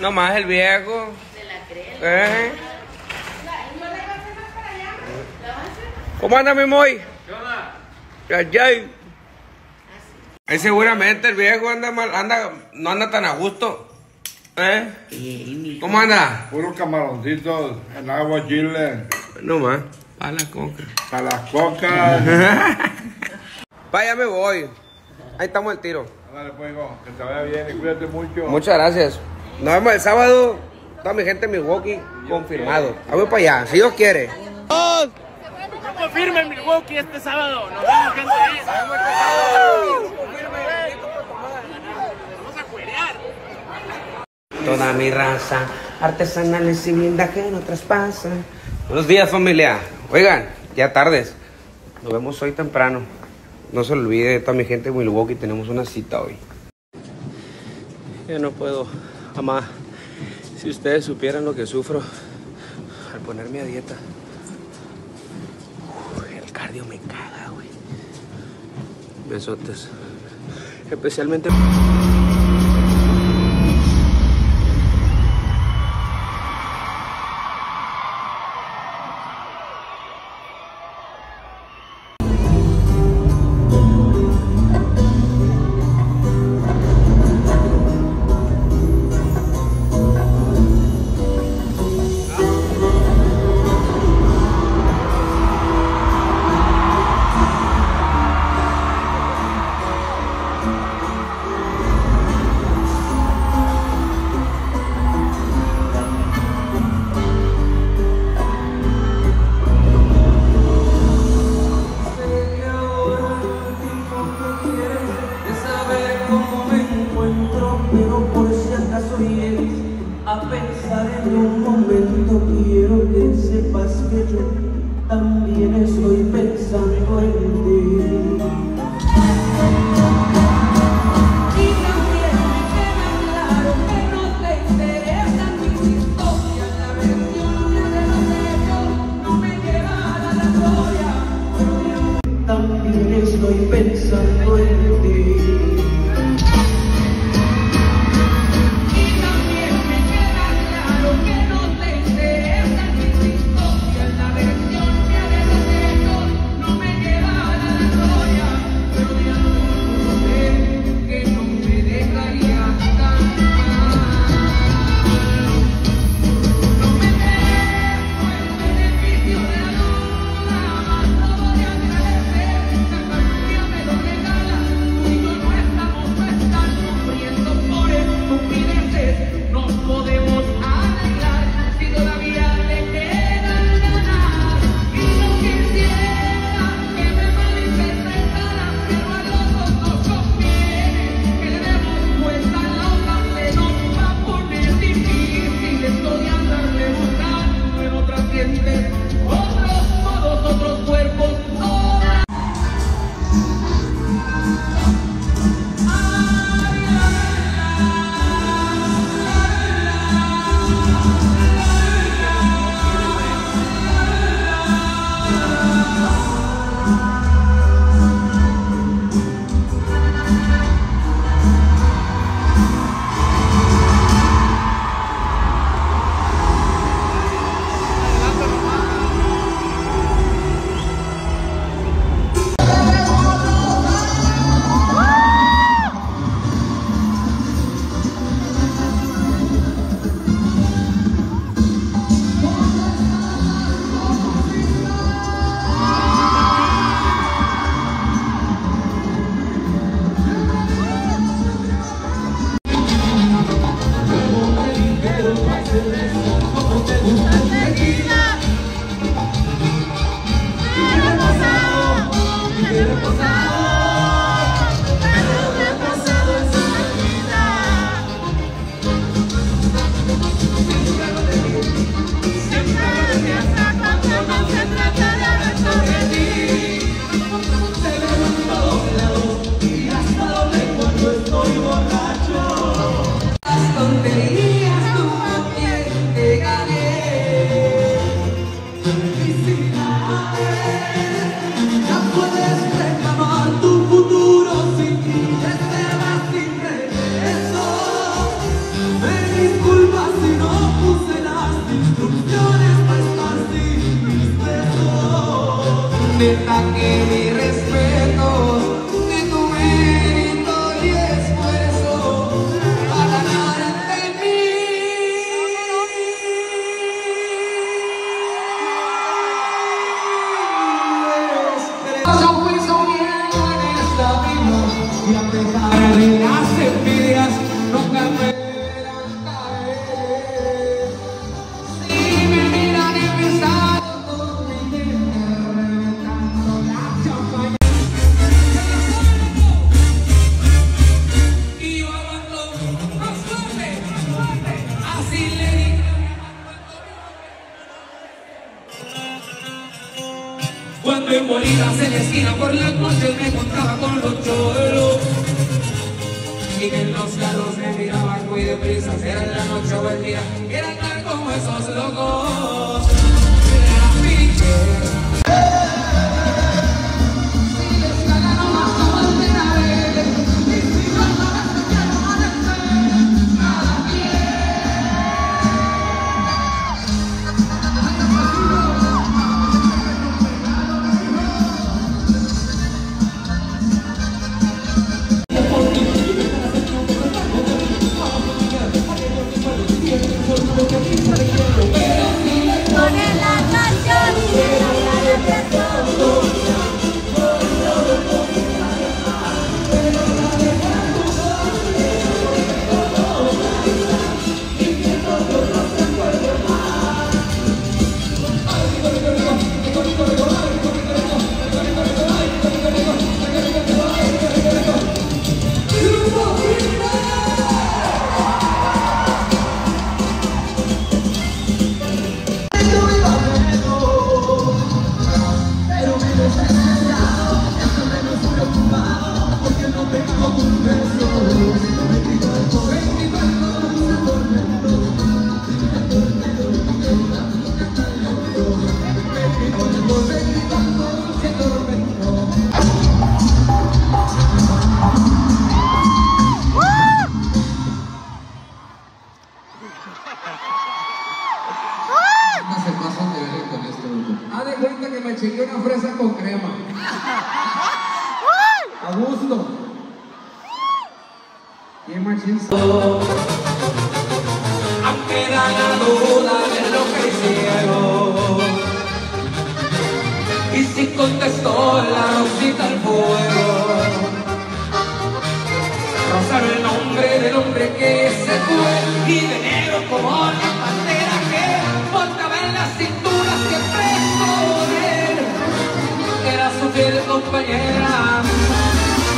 Nomás el viejo. Se la creen. ¿Eh? ¿Cómo anda mi Moy? ¿Qué onda? Ya, ya. Ahí seguramente el viejo anda mal, anda, no anda tan a gusto. ¿Eh? ¿Cómo anda? Puros camaroncitos en agua chile. No más, para la coca. A las cocas. Pa, ya me voy. Ahí estamos el tiro. Dale, pues, hijo, que te vaya bien y cuídate mucho. Muchas gracias. Nos vemos el sábado. Toda mi gente en Milwaukee, confirmado. A ver para allá, si Dios quiere. Confirme en Milwaukee este sábado. Nos vemos, gente. Vamos a cuerear. Toda mi raza, artesanales y blindaje no traspasan. Buenos días, familia. Oigan, ya tardes. Nos vemos hoy temprano. No se olvide, toda mi gente de Milwaukee, tenemos una cita hoy. Yo no puedo, mamá. Si ustedes supieran lo que sufro al ponerme a dieta. El cardio me caga, güey. Besotes. Especialmente... a pensar en un momento, quiero que sepas que yo también estoy pensando en ti. pa' que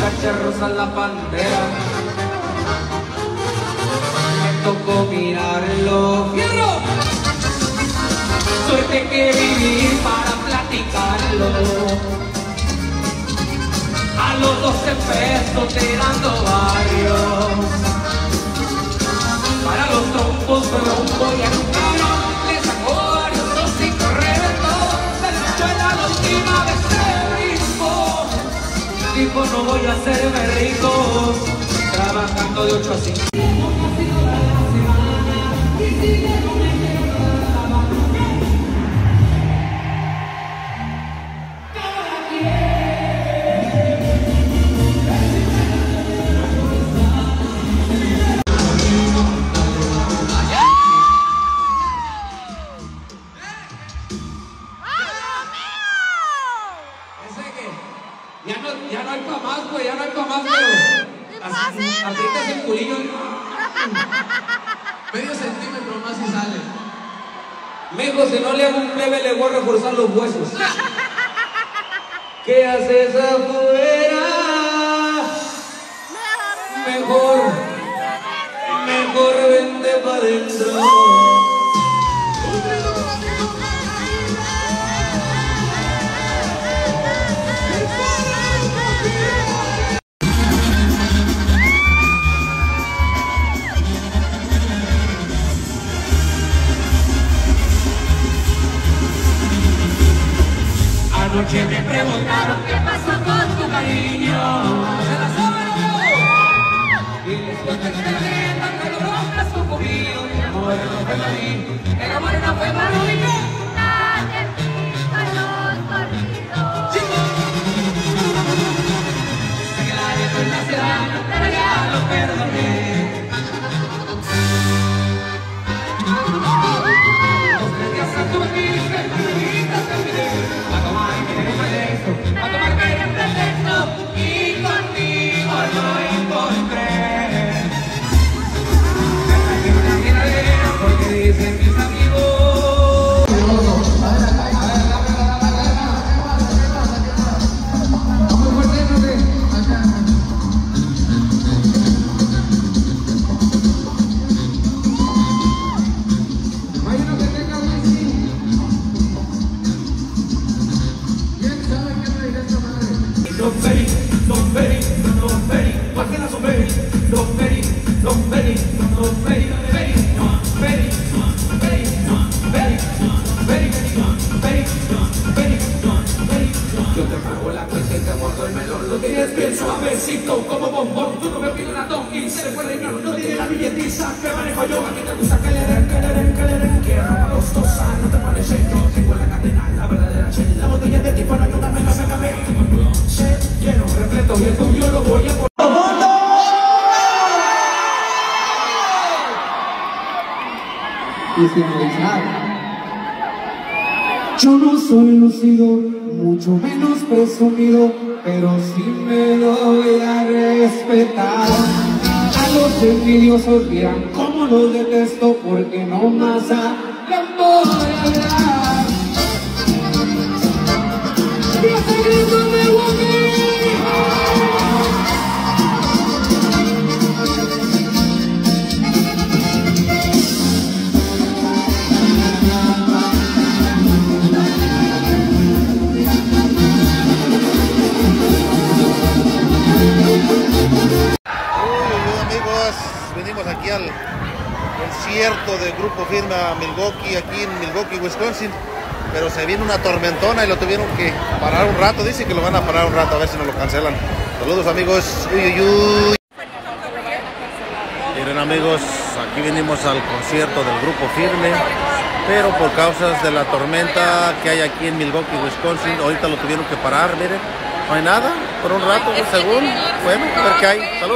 cacharros a la pantera, Me tocó mirarlo, ¡fierro! Suerte que viví para platicarlo. A los 12 pesos tirando barrios. Para los trompos fue un boyaco. voy a hacerme rico trabajando de 8 a 5. amor bueno fue Don Don Don Don Don Don Don Yo te pago la cuenta y te guardo el melón, lo tienes bien suavecito como bombón, tú no me pides la don y se le puede no, no tienes la billetiza que manejo yo, a mí te gusta no soy lucido, mucho menos presumido, pero sí me doy a respetar. A los envidiosos dirán cómo los detesto porque no más hablan por hablar. A Milwaukee, aquí en Milwaukee, Wisconsin. Pero se viene una tormentona y lo tuvieron que parar un rato. Dice que lo van a parar un rato a ver si no lo cancelan. Saludos amigos. Uy, uy, uy. Miren amigos, aquí venimos al concierto del grupo firme. Pero por causas de la tormenta que hay aquí en Milwaukee, Wisconsin, ahorita lo tuvieron que parar, miren. No hay nada, por un rato, según. Bueno, a ver qué hay. Saludos.